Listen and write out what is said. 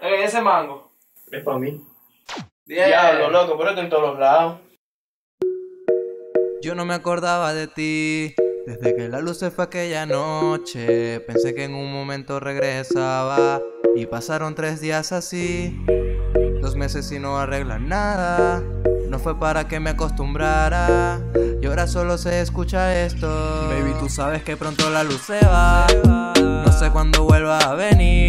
Eh, ese mango. Es para mí. Diablo, loco, pero esto en todos los lados. Yo no me acordaba de ti. Desde que la luz se fue aquella noche, pensé que en un momento regresaba. Y pasaron tres días así, dos meses y no arreglan nada. No fue para que me acostumbrara, y ahora solo se escucha esto. Baby, tú sabes que pronto la luz se va. No sé cuándo vuelva a venir.